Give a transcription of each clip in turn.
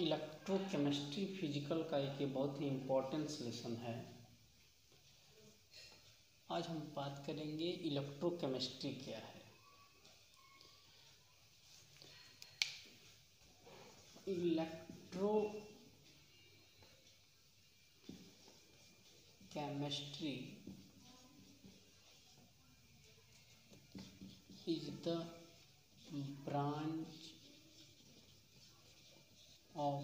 electrochemistry physical का एक बहुत ही इम्पोर्टेंट लेसन है आज हम बात करेंगे इलेक्ट्रोकेमिस्ट्री क्या है electrochemistry is the branch of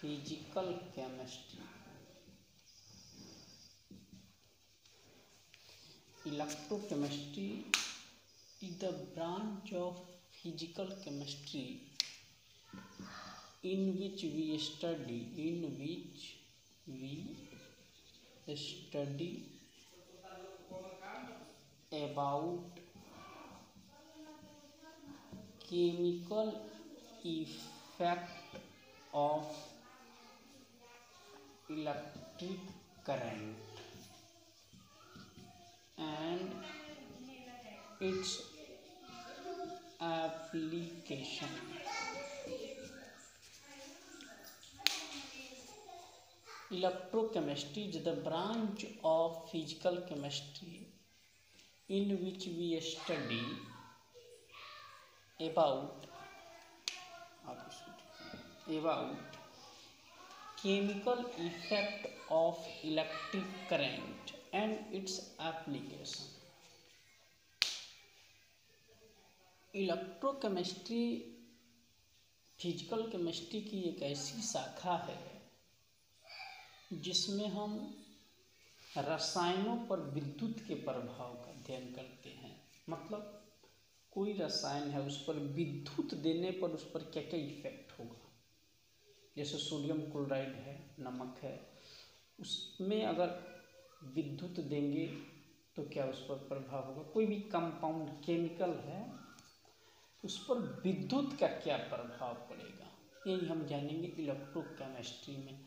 physical chemistry, electrochemistry is the branch of physical chemistry in which we study about chemical effect of electric current and its application electrochemistry is the branch of physical chemistry in which we study about about chemical effect of electric current and its application electrochemistry physical chemistry की एक ऐसी शाखा है जिसमें हम रसायनों पर विद्युत के प्रभाव का अध्ययन करते हैं मतलब कोई रसायन है उस पर विद्युत देने पर उस पर क्या क्या इफेक्ट होगा जैसे सोडियम क्लोराइड है नमक है उसमें अगर विद्युत देंगे तो क्या उस पर प्रभाव होगा कोई भी कंपाउंड केमिकल है उस पर विद्युत का क्या प्रभाव पड़ेगा यही हम जानेंगे इलेक्ट्रोकेमिस्ट्री में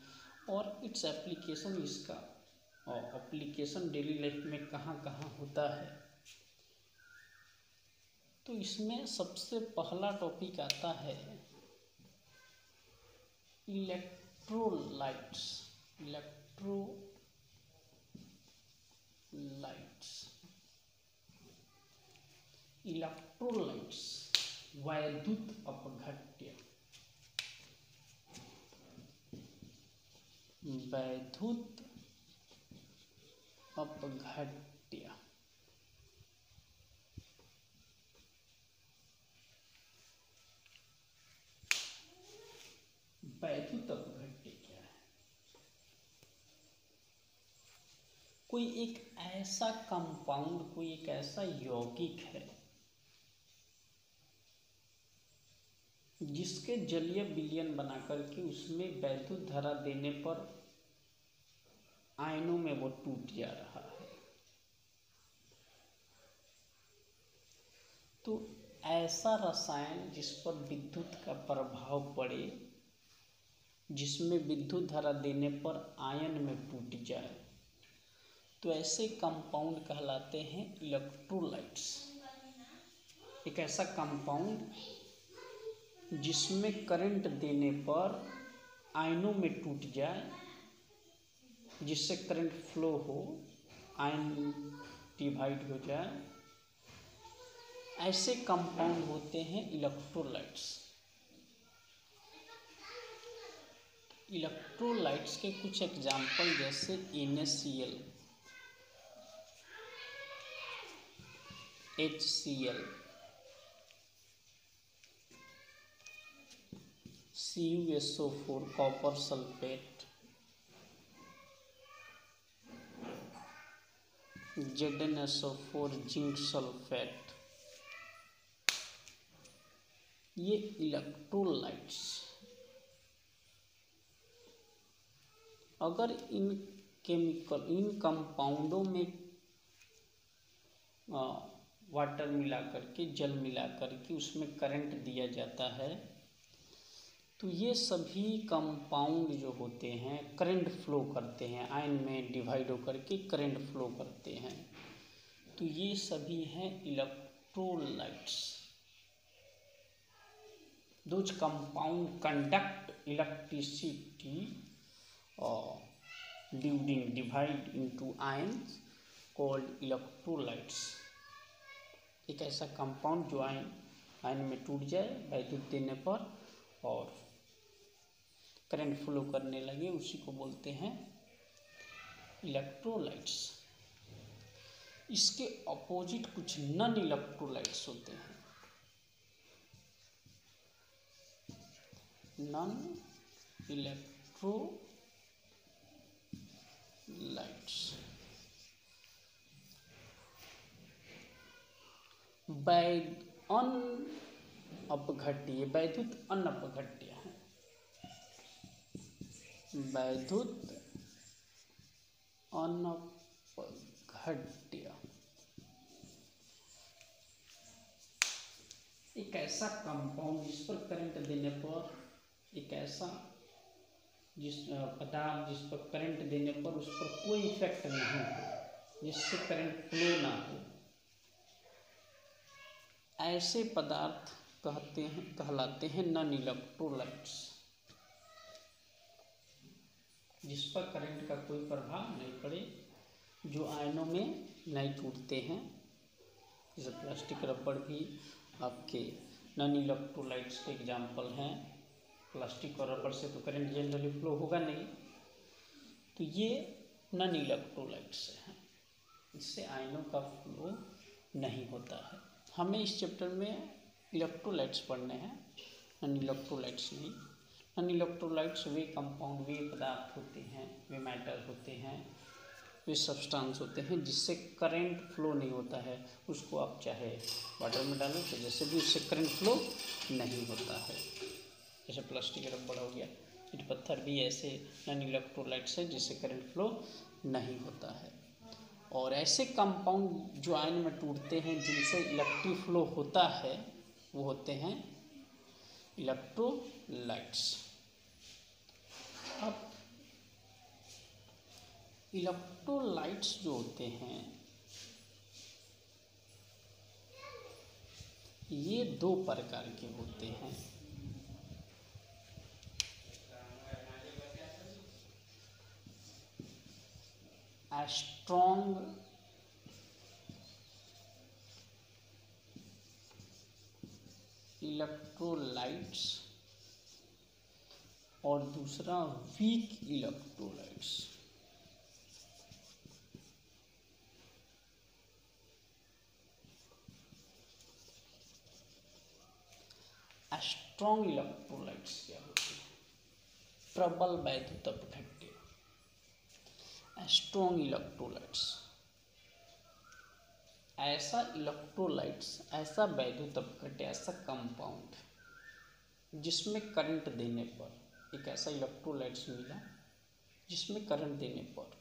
और इट्स एप्लीकेशन इसका और एप्लीकेशन डेली लाइफ में कहाँ कहाँ होता है तो इसमें सबसे पहला टॉपिक आता है इलेक्ट्रोलाइट्स इलेक्ट्रो लाइट्स इलेक्ट्रोलाइट्स वैद्युत अपघट्य वैद्युत अपघट्य कोई एक ऐसा कंपाउंड कोई एक ऐसा यौगिक है जिसके जलीय विलियन बनाकर के उसमें वैद्युत धरा देने पर आयनों में वो टूट जा रहा है तो ऐसा रसायन जिस पर विद्युत का प्रभाव पड़े जिसमें विद्युत धारा देने पर आयन में टूट जाए तो ऐसे कंपाउंड कहलाते हैं इलेक्ट्रोलाइट्स एक ऐसा कंपाउंड जिसमें करंट देने पर आयनों में टूट जाए जिससे करंट फ्लो हो आयन डिवाइड हो जाए ऐसे कंपाउंड होते हैं इलेक्ट्रोलाइट्स इलेक्ट्रोलाइट्स के कुछ एग्जाम्पल जैसे N H C L C U S O four copper sulphate Z N S O four zinc sulphate ये इलेक्ट्रोलाइट्स अगर इन केमिकल इन कंपाउंडों में आ, वाटर मिला करके जल मिला करके उसमें करंट दिया जाता है तो ये सभी कंपाउंड जो होते हैं करंट फ्लो करते हैं आयन में डिवाइड होकर के करंट फ्लो करते हैं तो ये सभी हैं इलेक्ट्रोलाइट्स दो compound conduct electricity during divide into ion called electrolytes एक ऐसा कंपाउंड जो आयन आयन में टूट जाए वैद्युत देने पर और करंट फ्लो करने लगे उसी को बोलते हैं इलेक्ट्रोलाइट्स इसके अपोजिट कुछ नन इलेक्ट्रोलाइट्स होते हैं नन इलेक्ट्रो लाइट्स वैद अन अपघट्य वैद्युत अन अपघट्य है वैद्युत अनपघट्य एक ऐसा कंपाउंड जिस पर करंट देने पर एक ऐसा जिस पदार्थ जिस पर करंट देने पर उस पर कोई इफेक्ट नहीं हो जिससे करंट फ्लो ना हो ऐसे पदार्थ कहते हैं कहलाते हैं नन इलेक्ट्रोलाइट्स जिस पर करंट का कोई प्रभाव नहीं पड़े जो आयनों में नहीं टूटते हैं जैसे प्लास्टिक रबड़ भी आपके नन इलेक्ट्रोलाइट्स के एग्जाम्पल हैं प्लास्टिक और रबड़ से तो करंट जनरली फ्लो होगा नहीं तो ये नन इलेक्ट्रोलाइट्स हैं इससे आयनों का फ्लो नहीं होता है हमें इस चैप्टर में इलेक्ट्रोलाइट्स पढ़ने हैं नॉन इलेक्ट्रोलाइट्स नहीं नॉन इलेक्ट्रोलाइट्स वे कंपाउंड वे पदार्थ होते हैं वे मैटर होते हैं वे सब्सटेंस होते हैं जिससे करंट फ्लो नहीं होता है उसको आप चाहे वाटर में डालो तो जैसे भी उससे करंट फ्लो नहीं होता है जैसे प्लास्टिक बड़ा हो गया ईट पत्थर भी ऐसे नॉन इलेक्ट्रोलाइट्स हैं जिससे करंट फ्लो नहीं होता है और ऐसे कंपाउंड जो आयन में टूटते हैं जिनसे इलेक्ट्रिक फ्लो होता है वो होते हैं इलेक्ट्रोलाइट्स अब इलेक्ट्रोलाइट्स जो होते हैं ये दो प्रकार के होते हैं a strong इलेक्ट्रोलाइट्स और दूसरा वीक इलेक्ट्रोलाइट्स स्ट्रॉन्ग इलेक्ट्रोलाइट्स क्या होती है प्रबल वैधुता प्रखंडी स्ट्रॉन्ग इलेक्ट्रोलाइट्स ऐसा इलेक्ट्रोलाइट्स ऐसा वैद्युत अपघट ऐसा कंपाउंड जिसमें करंट देने पर एक ऐसा इलेक्ट्रोलाइट्स मिला जिसमें करंट देने पर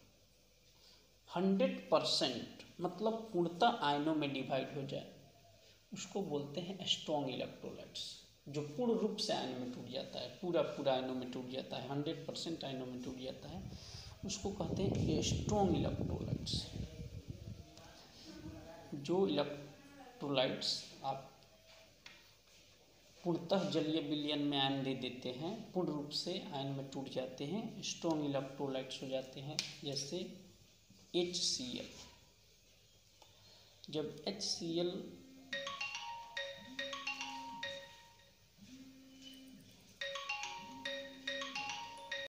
हंड्रेड परसेंट मतलब पूर्णतः आयनों में डिवाइड हो जाए उसको बोलते हैं स्ट्रॉन्ग इलेक्ट्रोलाइट्स जो पूर्ण रूप से आयनों में टूट जाता है पूरा पूरा आयनों में टूट जाता है हंड्रेड परसेंट आयनों में टूट जाता है उसको कहते हैं स्ट्रॉन्ग इलेक्ट्रोलाइट्स जो इलेक्ट्रोलाइट्स आप पूर्णतः जलीय विलयन में आयन दे देते हैं पूर्ण रूप से आयन में टूट जाते हैं स्ट्रॉन्ग इलेक्ट्रोलाइट्स हो जाते हैं जैसे एच जब एच